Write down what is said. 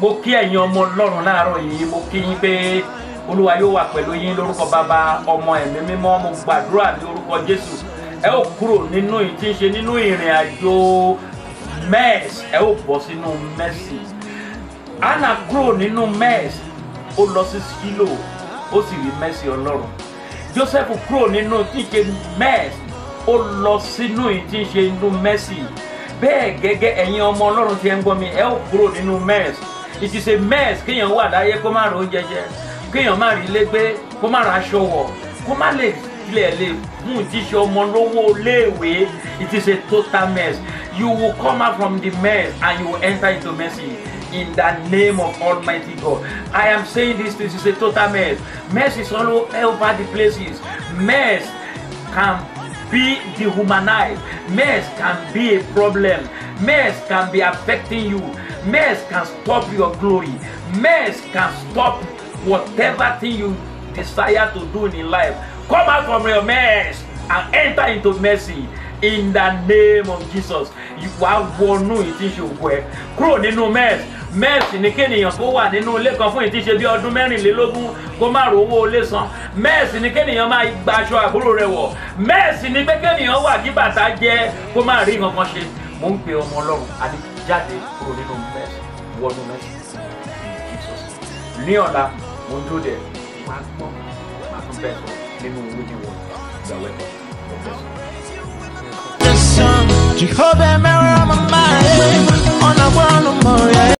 mo kí ẹ̀yin ọmọ ọlọ́run láàárọ̀ yìí mo kí yín pé olúwa yóò wà pẹ̀lú yín lórúkọ bàbá ọmọ ẹ̀mí mímọ́. Mo gbàdúrà ní orúkọ jésù. Ẹ ó kúrò nínú yìí ṣe nínú ìrìn àjò mess ẹ ó bọ́ sínú mercy anna kúrò nínú mess ó lọ sí sílò. Ó sì rí mercy ọlọ́run. Joseph kúrò nínú tí ń mess ó lọ sínú yìí tí ń ṣe inú mercy bẹ́ẹ̀ gẹ́gẹ́ ẹ̀yin ọmọ ọlọ́run tí ẹ ń gbọ́ mi ẹ ó kúrò nínú mess it is a mess kéèyàn wà láyé kó má ro oúnjẹ jẹ kéèyàn má rí ilé gbé kó má ra aṣọ wọ̀ kó má lè tilẹ̀ lè fún ìtíṣe ọmọ lówó léèwé it is a total mess. You will come out from the mess and you will enter into mercy in the name of almighty god. I am saying this this is a total mess. Mess is all over the places. Mess can be dehumanized. Mess can be a problem. Mess can be affecting you mess can stop your glory. Mess can stop whatever thing you desire to do in life. Come out from your mess and enter into mercy in the name of jesus. Wà wọnú ìtíṣe ògùn ẹ. Kúrò nínú mess. Mess ní kéèyàn kó wà nínú ilé kan fún ìtíṣe bí ọdún mẹ́rìnlélógún kó má rówó ilé san. Mess ní kéèyàn máa gba aṣọ àbúrò rẹ̀ wọ̀. Mess ní pé kéèyàn wà kí bàtà jẹ́ kó má rí nǹkan kan ṣe mo ń pe ọmọ ọlọ́run àti jáde kúrò nínú mess wọnú jesus ní ọ̀la mo ń dúró dẹ̀ wá gbọ́ máa tún bẹ́ẹ̀ sọ nínú ìwé ni wọ́n ìgbàwẹ́ kan mo bẹ́ẹ̀ sọ. Jehovah, my mind on a of more.